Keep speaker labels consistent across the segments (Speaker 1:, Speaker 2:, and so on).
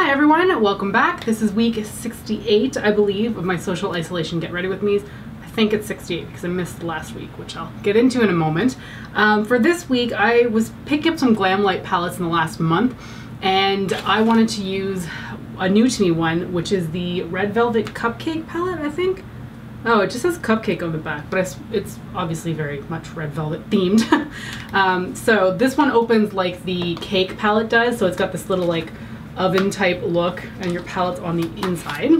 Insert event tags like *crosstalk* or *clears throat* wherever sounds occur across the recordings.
Speaker 1: Hi everyone, welcome back. This is week 68, I believe, of my social isolation get ready with me's. I think it's 68 because I missed last week, which I'll get into in a moment. Um, for this week, I was picking up some Glamlite palettes in the last month, and I wanted to use a new to me one, which is the Red Velvet Cupcake palette, I think. Oh, it just says cupcake on the back, but it's obviously very much red velvet themed. *laughs* um, so this one opens like the cake palette does, so it's got this little like oven type look and your palette's on the inside.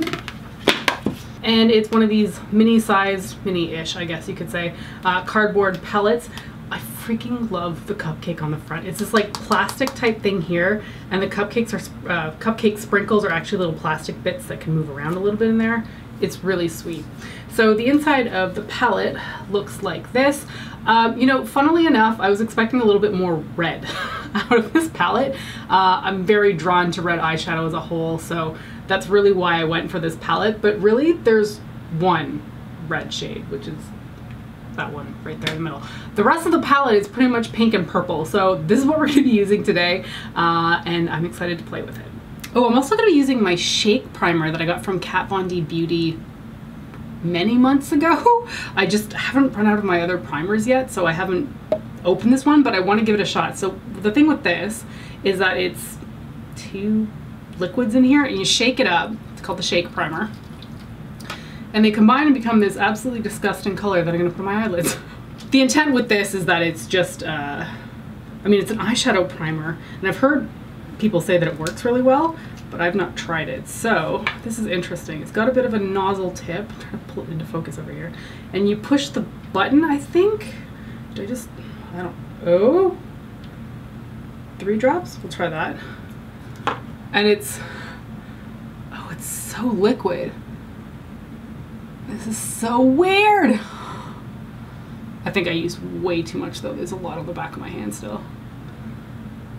Speaker 1: And it's one of these mini sized, mini-ish I guess you could say, uh, cardboard palettes. I freaking love the cupcake on the front. It's this like plastic type thing here and the cupcakes are, uh, cupcake sprinkles are actually little plastic bits that can move around a little bit in there. It's really sweet. So the inside of the palette looks like this. Um, you know, funnily enough, I was expecting a little bit more red *laughs* out of this palette. Uh, I'm very drawn to red eyeshadow as a whole, so that's really why I went for this palette. But really, there's one red shade, which is that one right there in the middle. The rest of the palette is pretty much pink and purple, so this is what we're going to be using today, uh, and I'm excited to play with it. Oh, I'm also going to be using my Shake Primer that I got from Kat Von D Beauty many months ago. *laughs* I just haven't run out of my other primers yet, so I haven't opened this one, but I want to give it a shot. So the thing with this is that it's two liquids in here, and you shake it up. It's called the Shake Primer. And they combine and become this absolutely disgusting color that I'm going to put on my eyelids. *laughs* the intent with this is that it's just, uh, I mean, it's an eyeshadow primer, and I've heard people say that it works really well, but I've not tried it. So this is interesting. It's got a bit of a nozzle tip. I'm *laughs* trying to pull it into focus over here. And you push the button, I think. Do I just, I don't, oh, three drops? We'll try that. And it's, oh, it's so liquid. This is so weird. I think I used way too much though. There's a lot on the back of my hand still.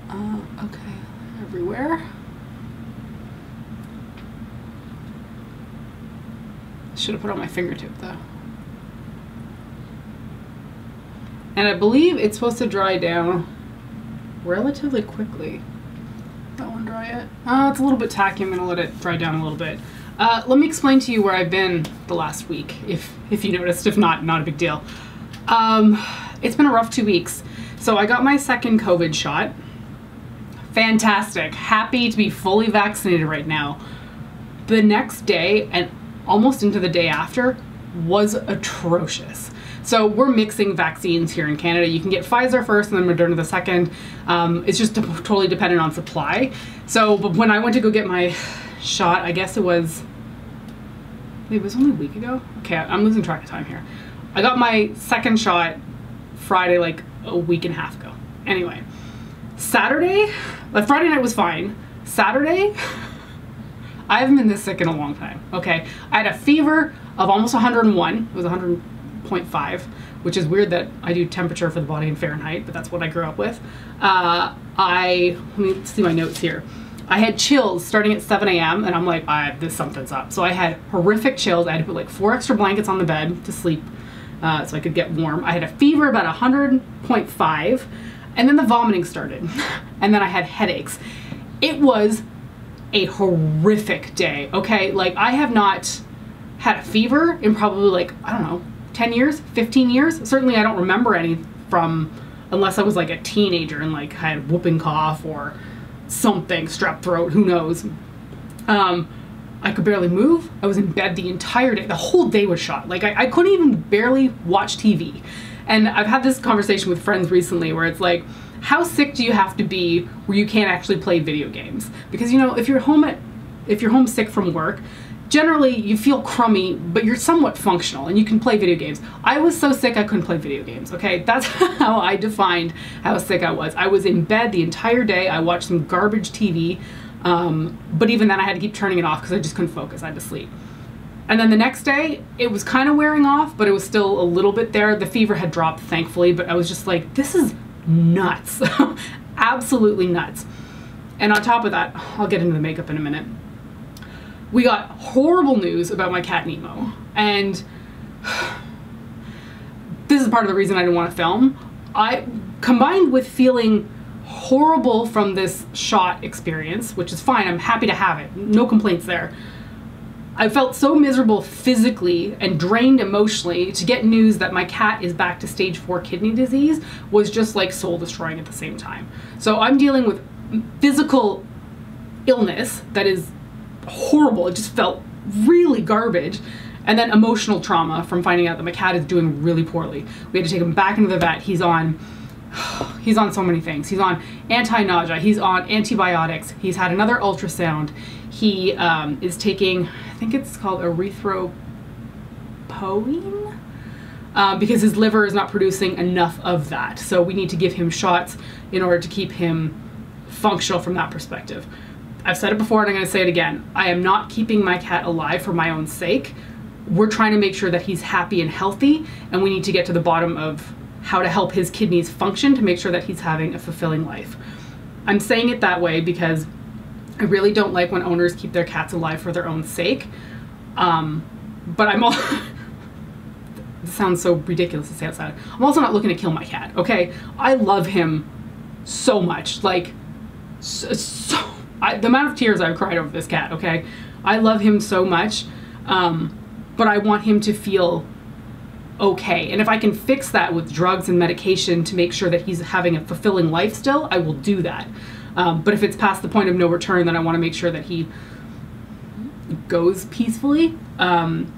Speaker 1: Uh, okay, everywhere. Should have put on my fingertip though. And I believe it's supposed to dry down relatively quickly. That one dry yet? Oh, it's a little bit tacky. I'm gonna let it dry down a little bit. Uh, let me explain to you where I've been the last week, if if you noticed. If not, not a big deal. Um, it's been a rough two weeks. So I got my second COVID shot. Fantastic. Happy to be fully vaccinated right now. The next day, and almost into the day after was atrocious. So we're mixing vaccines here in Canada. You can get Pfizer first and then Moderna the second. Um, it's just totally dependent on supply. So but when I went to go get my shot, I guess it was, it was only a week ago. Okay, I'm losing track of time here. I got my second shot Friday, like a week and a half ago. Anyway, Saturday, like Friday night was fine. Saturday, I haven't been this sick in a long time. Okay, I had a fever of almost 101. It was 100.5, which is weird that I do temperature for the body in Fahrenheit, but that's what I grew up with. Uh, I let me see my notes here. I had chills starting at 7 a.m. and I'm like, I, this something's up. So I had horrific chills. I had to put like four extra blankets on the bed to sleep uh, so I could get warm. I had a fever about 100.5 and then the vomiting started *laughs* and then I had headaches. It was a horrific day, okay? Like, I have not had a fever in probably like, I don't know, 10 years, 15 years. Certainly I don't remember any from, unless I was like a teenager and like had whooping cough or something, strep throat, who knows. Um, I could barely move. I was in bed the entire day. The whole day was shot. Like I, I couldn't even barely watch TV. And I've had this conversation with friends recently where it's like, how sick do you have to be where you can't actually play video games? Because you know, if you're home at if you're homesick from work, generally you feel crummy, but you're somewhat functional and you can play video games. I was so sick I couldn't play video games, okay? *laughs* That's how I defined how sick I was. I was in bed the entire day. I watched some garbage TV, um, but even then I had to keep turning it off because I just couldn't focus. I had to sleep. And then the next day, it was kind of wearing off, but it was still a little bit there. The fever had dropped, thankfully, but I was just like, this is nuts. *laughs* Absolutely nuts. And on top of that, I'll get into the makeup in a minute. We got horrible news about my cat Nemo. And *sighs* this is part of the reason I didn't want to film. I combined with feeling horrible from this shot experience, which is fine. I'm happy to have it. No complaints there. I felt so miserable physically and drained emotionally to get news that my cat is back to stage four kidney disease was just like soul destroying at the same time. So I'm dealing with physical illness that is horrible. It just felt really garbage. And then emotional trauma from finding out that my cat is doing really poorly. We had to take him back into the vet. He's on *sighs* he's on so many things. He's on anti-nausea. He's on antibiotics. He's had another ultrasound. He um, is taking, I think it's called erythropoietin, uh, because his liver is not producing enough of that. So we need to give him shots in order to keep him functional from that perspective. I've said it before and I'm going to say it again. I am not keeping my cat alive for my own sake. We're trying to make sure that he's happy and healthy, and we need to get to the bottom of how to help his kidneys function to make sure that he's having a fulfilling life. I'm saying it that way because I really don't like when owners keep their cats alive for their own sake. Um, but I'm all. *laughs* this sounds so ridiculous to say outside. I'm also not looking to kill my cat, okay? I love him so much. Like, so. so I, the amount of tears I've cried over this cat, okay? I love him so much. Um, but I want him to feel okay. And if I can fix that with drugs and medication to make sure that he's having a fulfilling life still, I will do that. Um, but if it's past the point of no return, then I want to make sure that he goes peacefully. Um,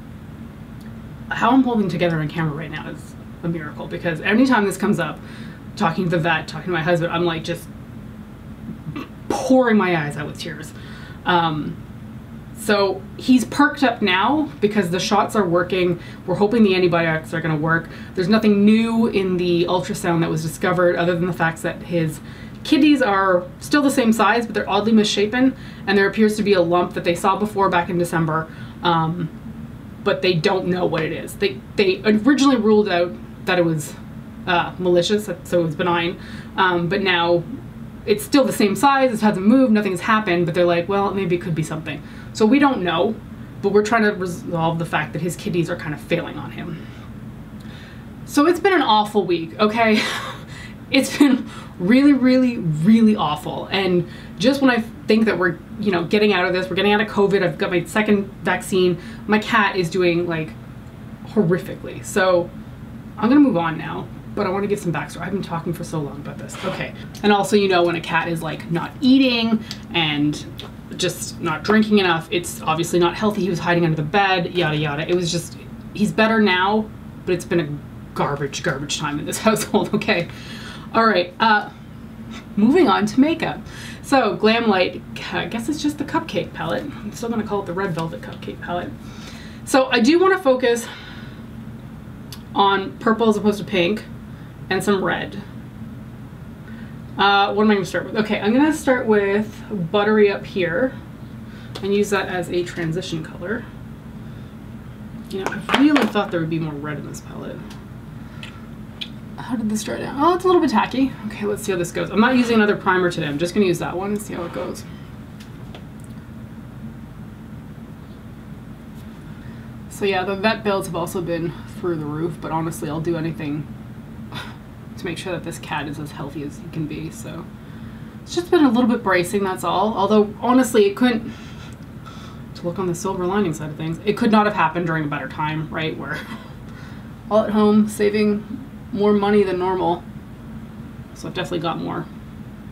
Speaker 1: how I'm holding together on camera right now is a miracle because anytime this comes up, talking to the vet, talking to my husband, I'm like just pouring my eyes out with tears. Um, so he's perked up now because the shots are working. We're hoping the antibiotics are going to work. There's nothing new in the ultrasound that was discovered other than the fact that his kidneys are still the same size, but they're oddly misshapen, and there appears to be a lump that they saw before back in December, um, but they don't know what it is. They they originally ruled out that it was uh, malicious, so it was benign, um, but now it's still the same size. It hasn't moved. Nothing's happened, but they're like, well, maybe it could be something. So we don't know, but we're trying to resolve the fact that his kidneys are kind of failing on him. So it's been an awful week, okay? *laughs* it's been really, really, really awful. And just when I think that we're, you know, getting out of this, we're getting out of COVID, I've got my second vaccine, my cat is doing like horrifically. So I'm gonna move on now, but I wanna give some backstory. I've been talking for so long about this. Okay. And also, you know, when a cat is like not eating and just not drinking enough. It's obviously not healthy. He was hiding under the bed, yada yada. It was just, he's better now, but it's been a garbage, garbage time in this *laughs* household, okay? All right, uh, moving on to makeup. So Glamlite, I guess it's just the cupcake palette. I'm still gonna call it the red velvet cupcake palette. So I do wanna focus on purple as opposed to pink and some red. Uh, what am I to start with? Okay, I'm going to start with Buttery up here and use that as a transition color. You know, I really thought there would be more red in this palette. How did this dry down? Oh, it's a little bit tacky. Okay, let's see how this goes. I'm not using another primer today. I'm just going to use that one and see how it goes. So yeah, the vet bills have also been through the roof, but honestly, I'll do anything *sighs* to make sure that this cat is as healthy as he can be. So it's just been a little bit bracing, that's all. Although, honestly, it couldn't, *sighs* to look on the silver lining side of things, it could not have happened during a better time, right? Where *laughs* all at home, saving more money than normal. So I've definitely got more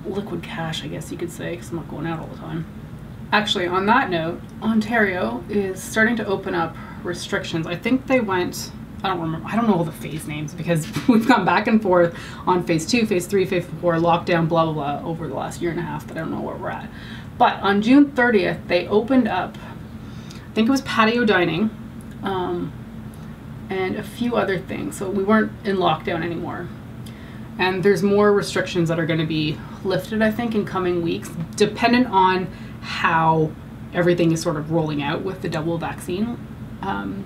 Speaker 1: liquid cash, I guess you could say, because I'm not going out all the time. Actually, on that note, Ontario is starting to open up restrictions. I think they went I don't remember. I don't know all the phase names because *laughs* we've gone back and forth on phase two, phase three, phase four, lockdown, blah, blah, blah, over the last year and a half that I don't know where we're at. But on June 30th, they opened up, I think it was patio dining, um, and a few other things. So we weren't in lockdown anymore. And there's more restrictions that are going to be lifted, I think, in coming weeks, dependent on how everything is sort of rolling out with the double vaccine. Um,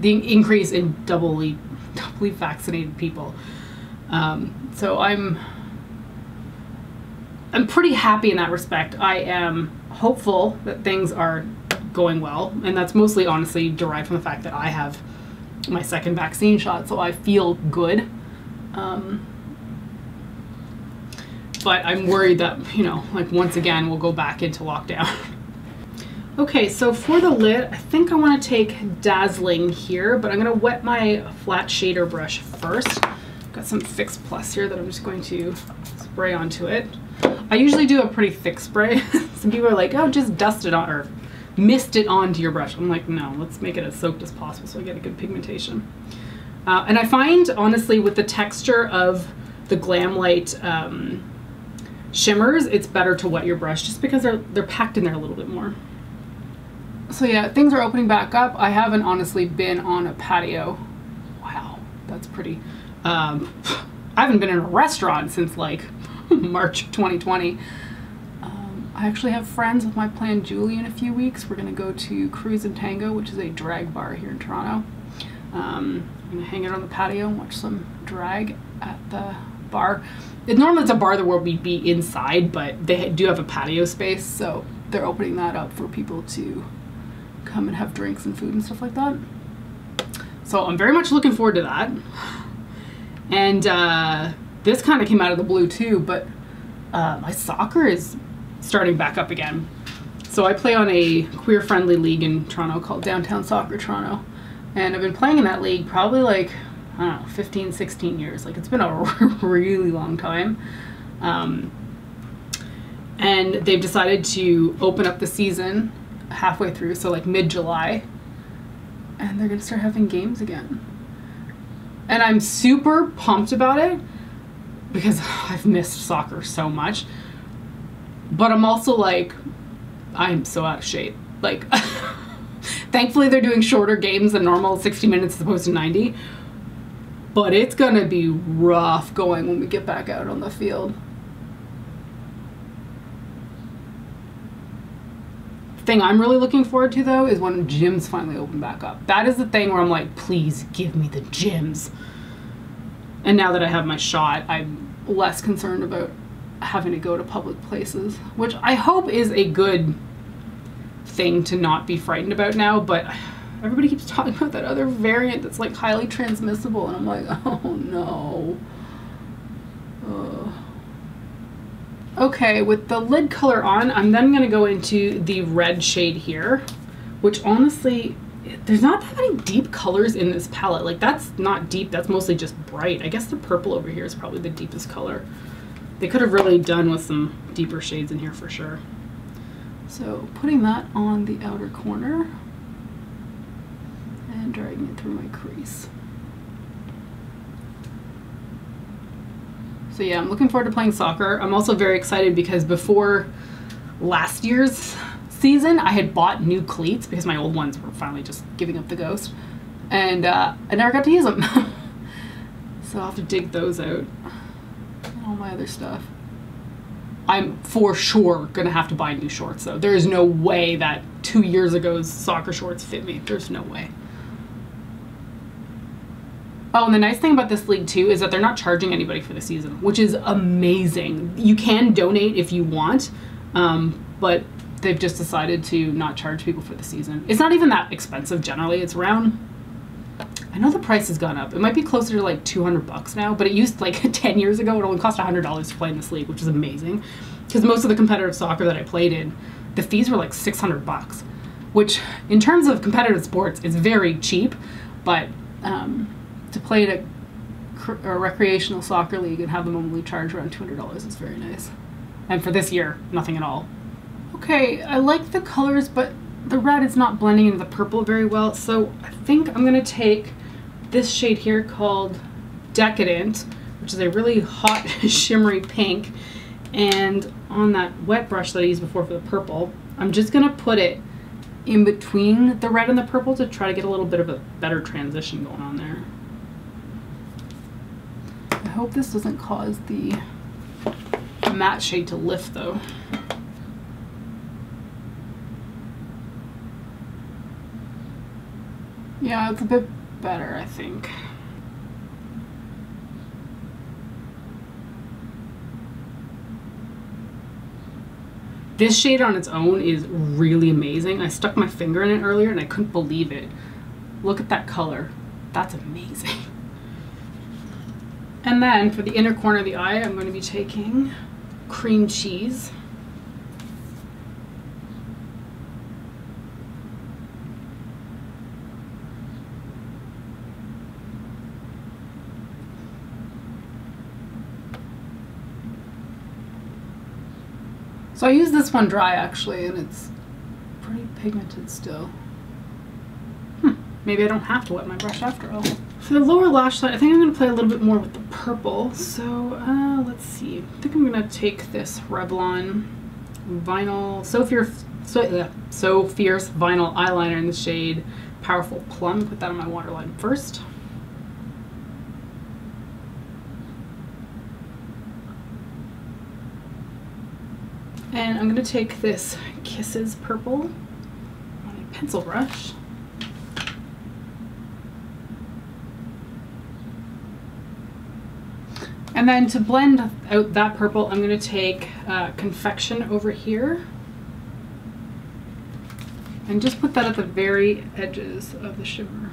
Speaker 1: the increase in doubly *laughs* doubly vaccinated people. Um, so I'm I'm pretty happy in that respect. I am hopeful that things are going well, and that's mostly honestly derived from the fact that I have my second vaccine shot, so I feel good. Um, but I'm worried that, you know, like once again, we'll go back into lockdown. *laughs* okay, so for the lid, I think I want to take Dazzling here, but I'm going to wet my flat shader brush first. Got some Fix Plus here that I'm just going to spray onto it. I usually do a pretty thick spray. *laughs* some people are like, oh, just dust it on, or mist it onto your brush. I'm like, no, let's make it as soaked as possible so I get a good pigmentation. Uh, and I find, honestly, with the texture of the Glamlite um, shimmers, it's better to wet your brush just because they're, they're packed in there a little bit more. So yeah, things are opening back up. I haven't honestly been on a patio. Wow, that's pretty. Um, *sighs* I haven't been in a restaurant since like *laughs* March of 2020. I actually have friends with my plan Julie in a few weeks. We're gonna go to Crews and Tango, which is a drag bar here in Toronto. Um, I'm gonna hang out on the patio and watch some drag at the bar. It, normally it's a bar that we'd be inside, but they do have a patio space, so they're opening that up for people to come and have drinks and food and stuff like that. So I'm very much looking forward to that. And uh, this kind of came out of the blue too, but uh, my soccer is starting back up again. So I play on a queer-friendly league in Toronto called Downtown Soccer Toronto. And I've been playing in that league probably like I don't know, 15, 16 years. Like it's been a *laughs* really long time. Um, and they've decided to open up the season halfway through, so like mid July, and they're gonna start having games again. And I'm super pumped about it because *sighs* I've missed soccer so much. But I'm also like, I'm so out of shape. Like, *laughs* thankfully, they're doing shorter games than normal, 60 minutes as opposed to 90 but it's gonna be rough going when we get back out on the field. thing I'm really looking forward to though is when gyms finally open back up. That is the thing where I'm like, please give me the gyms. And now that I have my shot, I'm less concerned about having to go to public places, which I hope is a good thing to not be frightened about now, but everybody keeps *laughs* talking about that other variant that's like highly transmissible and i'm like *laughs* oh no. Okay with the lid color on i'm then going to go into the red shade here which honestly there's not that many deep colors in this palette. Like that's not deep that's mostly just bright. I guess the purple over here is probably the deepest color they could have really done with some deeper shades in here for sure so putting that on the outer corner and dragging it through my crease. So yeah, I'm looking forward to playing soccer. I'm also very excited because before last year's season, I had bought new cleats because my old ones were finally just giving up the ghost. And uh, I never got to use them. *laughs* so I'll have to dig those out. All my other stuff. I'm for sure gonna have to buy new shorts though. There is no way that two years ago's soccer shorts fit me. There's no way. Oh, and the nice thing about this league too is that they're not charging anybody for the season, which is amazing. You can donate if you want, um, but they've just decided to not charge people for the season. It's not even that expensive generally. It's around. I know the price has gone up. It might be closer to like 200 bucks now, but it used *laughs* like 10 years ago. It only cost $100 to play in this league, which is amazing. Because most of the competitive soccer that I played in, the fees were like 600 bucks, which in terms of competitive sports is very cheap, but um, to play at a, a, recreational soccer league and have them only charge around $200 is very nice. And for this year, nothing at all. Okay, I like the colors, but the red is not blending into the purple very well, so I think I'm gonna take this shade here called Decadent, which is a really hot *laughs* shimmery pink, and on that wet brush that I used before for the purple, I'm just gonna put it in between the red and the purple to try to get a little bit of a better transition going on there I hope this doesn't cause the matte shade to lift though. Yeah, it's a bit better, I think. This shade on its own is really amazing. I stuck my finger in it earlier and I couldn't believe it. Look at that color. That's amazing. *laughs* And then for the inner corner of the eye, I'm going to be taking cream cheese. So I use this one dry actually, and it's pretty pigmented still. Hmm, maybe I don't have to wet my brush after all. For the lower lash line, I think I'm going to play a little bit more with the purple. So uh, let's see. I think I'm going to take this Revlon Vinyl, So Fierce, so, so Fierce Vinyl Eyeliner in the shade Powerful Plum. Put that on my waterline first. And I'm going to take this Kisses Purple on a pencil brush. And then to blend out that purple, I'm going to take uh, Confection over here and just put that at the very edges of the shimmer.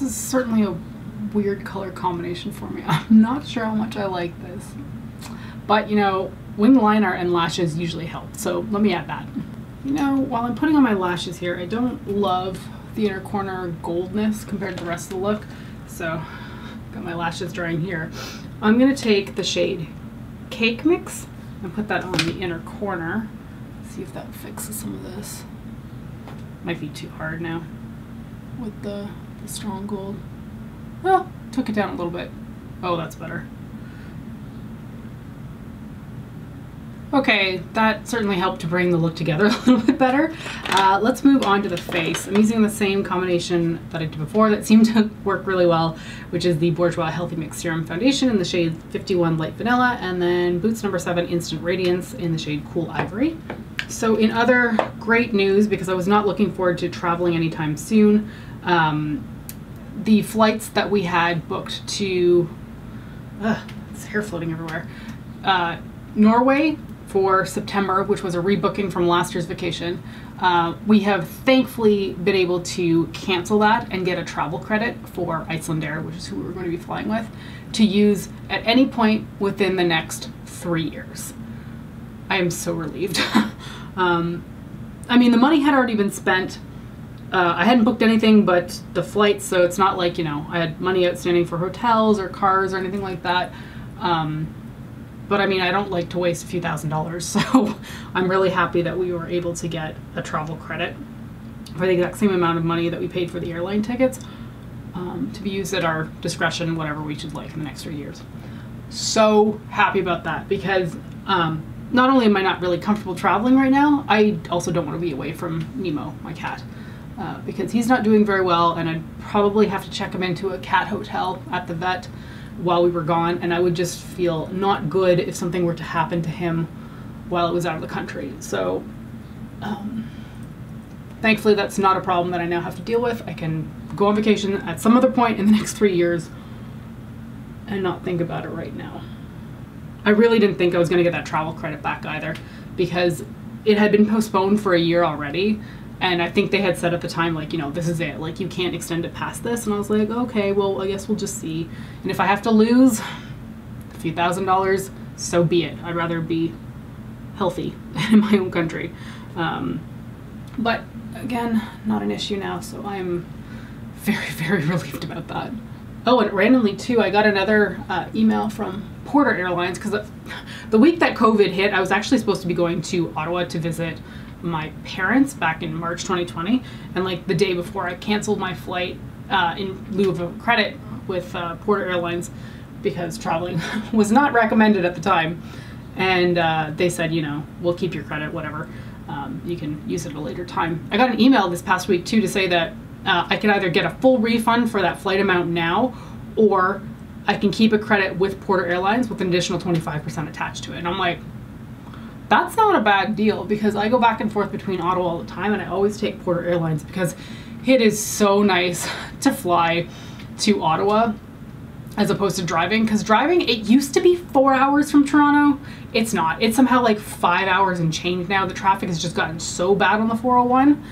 Speaker 1: This is certainly a weird color combination for me. *laughs* I'm not sure how much I like this. But, you know, wing liner and lashes usually help, so let me add that. You know, while I'm putting on my lashes here, I don't love the inner corner goldness compared to the rest of the look. So, got my lashes drying here. I'm going to take the shade Cake Mix and put that on the inner corner. See if that fixes some of this. Might be too hard now with the the strong gold. Well, took it down a little bit. Oh, that's better. Okay, that certainly helped to bring the look together *laughs* a little bit better. Uh, let's move on to the face. I'm using the same combination that I did before that *laughs* seemed to work really well, which is the Bourjois Healthy Mix Serum Foundation in the shade 51 Light Vanilla, and then Boots number 7 Instant Radiance in the shade Cool Ivory. So in other great news, because I was not looking forward to traveling anytime soon, um, the flights that we had booked to, it's hair floating everywhere, uh, Norway for September, which was a rebooking from last year's vacation. Uh, we have thankfully been able to cancel that and get a travel credit for Icelandair, which is who we were going to be flying with, to use at any point within the next three years. I am so relieved. *laughs* um, I mean, the money had already been spent uh, I hadn't booked anything but the flights, so it's not like, you know, I had money outstanding for hotels or cars or anything like that. Um, but I mean, I don't like to waste a few thousand dollars, *laughs* so I'm really happy that we were able to get a travel credit for the exact same amount of money that we paid for the airline tickets um, to be used at our discretion, whatever we should like in the next three years. So happy about that because um, not only am I not really comfortable traveling right now, I also don't want to be away from Nemo, my cat. Uh, because he's not doing very well, and I'd probably have to check him into a cat hotel at the vet while we were gone, and I would just feel not good if something were to happen to him while it was out of the country. So, um, thankfully, that's not a problem that I now have to deal with. I can go on vacation at some other point in the *laughs* next three years and not think about it right now. I really didn't think I was going to get that travel credit back either because it had been postponed for a year already and I think they had said at the time, like, you know, this is it. Like, you can't extend it past this. And I was like, okay, well, I guess we'll just see. And if I have to lose a few thousand dollars, so be it. I'd rather be healthy *laughs* in my own country. Um, but again, not an issue now. So I'm very, *laughs* very relieved about that. Oh, and randomly too, I got another uh, email from Porter Airlines because *laughs* the week that COVID hit, I was actually supposed to be going to Ottawa to visit my parents back in March 2020, and like the day before, I canceled my flight uh, in lieu of a credit with uh, Porter Airlines because traveling *laughs* was not recommended at the time. And uh, they said, you know, we'll keep your credit, whatever. Um, you can use it at a later time. I got an email this past week too to say that uh, I can either get a full refund for that flight amount now, or I can keep a credit with Porter Airlines with an additional 25% attached to it. And I'm like, that's not a bad deal because I go back and forth between Ottawa all the time and I always take Porter Airlines because it is so nice *laughs* to fly to Ottawa as opposed to driving because driving it used to be four hours from Toronto it's not it's somehow like five hours and change now the traffic has just gotten so bad on the 401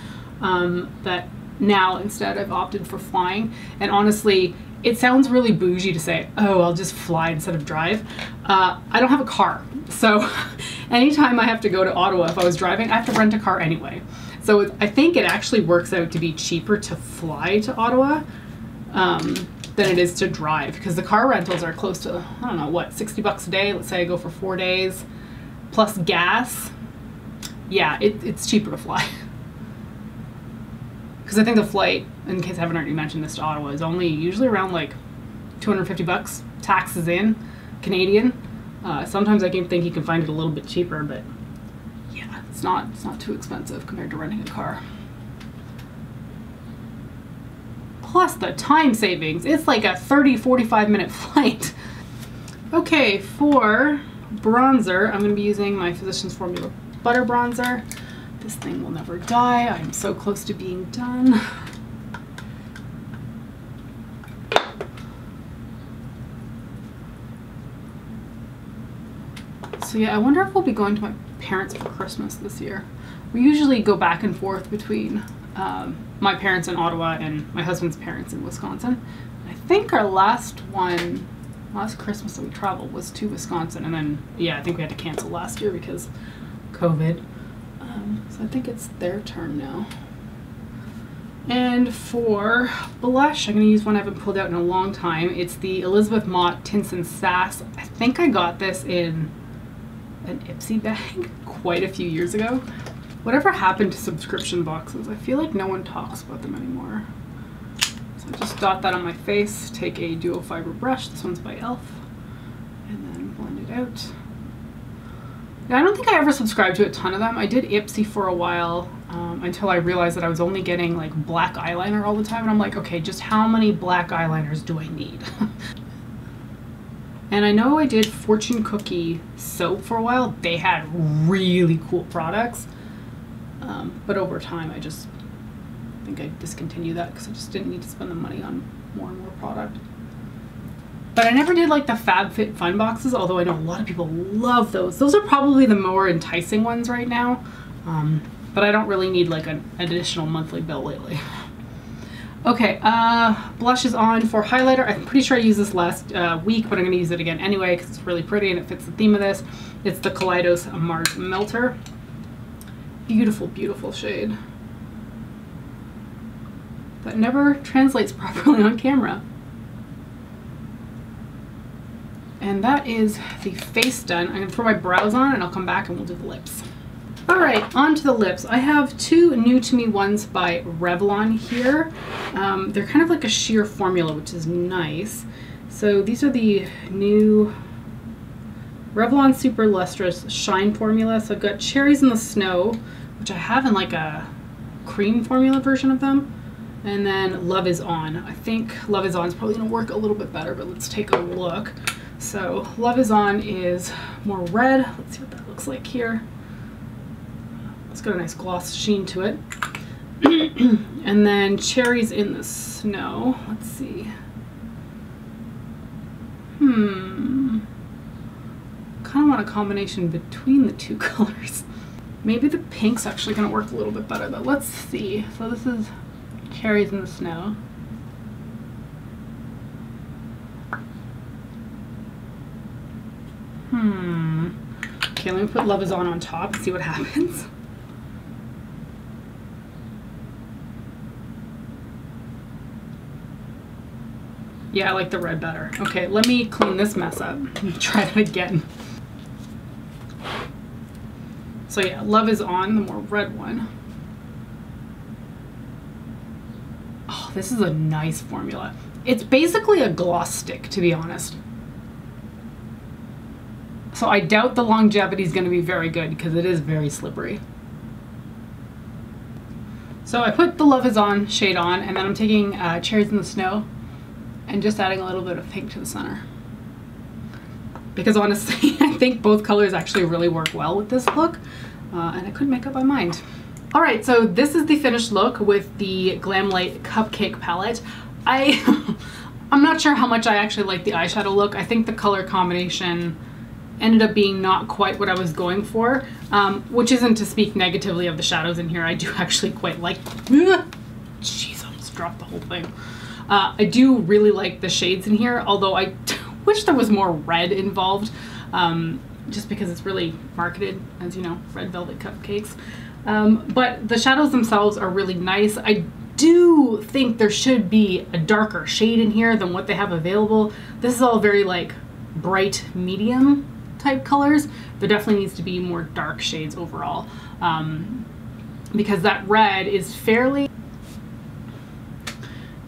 Speaker 1: um, that now instead. I've opted for flying. And honestly, it sounds really bougie to say, oh, I'll just fly instead of drive. Uh, I don't have a car. So *laughs* anytime I have to go to Ottawa, if I was driving, I have to rent a car anyway. So I think it actually works out to be cheaper to fly to Ottawa um, than it is to drive because the car rentals are close to, I don't know, what, 60 bucks a day? Let's say I go for four days plus gas. Yeah, it, it's cheaper to fly. *laughs* Because I think the flight, in case I haven't already mentioned this to Ottawa, is only usually around like 250 bucks, taxes in, Canadian. Uh, sometimes I can think you can find it a little bit cheaper, but yeah, it's not it's not too expensive compared to renting a car. Plus the time savings. It's like a 30, 45 minute *laughs* flight. Okay, for bronzer, I'm going to be using my Physicians Formula Butter Bronzer. This thing will never die. I'm so close to being done. So yeah, I wonder if we'll be going to my parents for Christmas this year. We usually go back and forth between um, my parents in Ottawa and my husband's parents in Wisconsin. I think our last one, last Christmas that we traveled was to Wisconsin, and then yeah, I think we had to cancel last year because COVID. So I think it's their turn now. And for blush, I'm going to use one I haven't pulled out in a long time. It's the Elizabeth Mott Tints and Sass. I think I got this in an Ipsy bag *laughs* quite a few years ago. Whatever happened to subscription boxes? I feel like no one talks about them anymore. So I just dot that on my face, take a dual fiber brush, this one's by e.l.f., and then blend it out. I don't think I ever subscribed to a ton of them. I did Ipsy for a while um, until I realized that I was only getting like black eyeliner all the time. And I'm like, okay, just how many black eyeliners do I need? *laughs* and I know I did Fortune Cookie soap for a while. They had really cool products. Um, but over time, I just think I discontinued that because I just didn't need to spend the money on more and more product. But I never did like the FabFitFun boxes, although I know a lot of people love those. Those are probably the more enticing ones right now. Um, but I don't really need like an additional monthly bill lately. Okay, uh, blush is on for highlighter. I'm pretty sure I used this last uh, week, but I'm going to use it again anyway because it's really pretty and it fits the theme of this. It's the Kaleidos Mars Melter. Beautiful, beautiful shade. That never translates *laughs* properly on camera. And that is the face done. I'm going to throw my brows on and I'll come back and we'll do the lips. Alright, on to the lips. I have two new to me ones by Revlon here. Um, they're kind of like a sheer formula, which is nice. So these are the new Revlon Super Lustrous Shine Formula. So I've got Cherries in the Snow, which I have in like a cream formula version of them. And then Love is On. I think Love is On is probably going to work a little bit better, but let's take a look. So Love is On is more red. Let's see what that looks like here. It's got a nice gloss sheen to it. *clears throat* and then Cherries in the Snow. Let's see. Hmm. Kind of want a combination between the two *laughs* colors. Maybe the pink's actually going to work a little bit better, though. let's see. So this is Cherries in the Snow. Hmm. Okay, let me put Love is On on top see what *laughs* happens. Yeah, I like the red better. Okay, let me clean this mess up. *laughs* Try it again. So yeah, Love is On, the more red one. Oh, this is a nice formula. It's basically a gloss stick, to be honest. So I doubt the longevity is going to be very good because it is very slippery. So I put the Love is On shade on and then I'm taking uh, Cherries in the Snow and just adding a little bit of pink to the center. Because honestly, *laughs* I think both colors actually really work well with this look uh, and I couldn't make up my mind. All right, so this is the finished look with the Glamlite Cupcake palette. I, *laughs* I'm not sure how much I actually like the eyeshadow look. I think the color combination ended up being not quite what I was going for, um, which isn't to speak negatively of the shadows in here. I do *laughs* actually quite like, *laughs* Jeez, I Jesus dropped the whole thing. Uh, I do really like the shades in here, although I *laughs* wish there was more red involved, um, just because it's really marketed as, you know, red velvet cupcakes. Um, but the shadows themselves are really nice. I do think there should be a darker shade in here than what they have available. This is all very like bright medium type colors. There definitely needs to be more dark shades overall um, because that red is fairly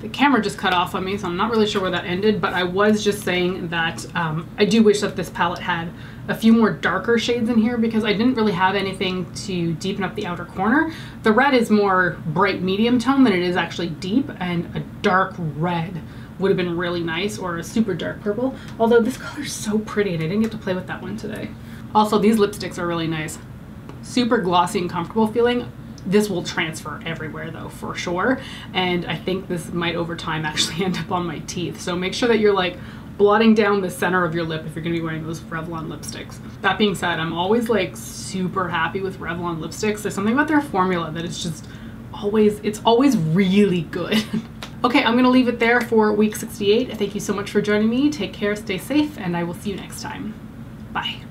Speaker 1: the camera just cut off on me, so I'm not really sure where that ended, but I was just saying that um, I do wish that this palette had a few more darker shades in here because I didn't really have anything to deepen up the outer corner. The red is more bright medium tone than it is actually deep, and a dark red would have been really nice, or a super dark purple, although this color is so pretty and I didn't get to play with that one today. Also, these lipsticks are really nice. Super glossy and comfortable feeling this will transfer everywhere though for sure and I think this might over time actually *laughs* end up on my teeth so make sure that you're like blotting down the center of your lip if you're gonna be wearing those Revlon lipsticks. That being said, I'm always like super happy with Revlon lipsticks. There's something about their formula that is just always, it's always really good. *laughs* okay, I'm gonna leave it there for week 68. Thank you so much for joining me. Take care, stay safe, and I will see you next time. Bye.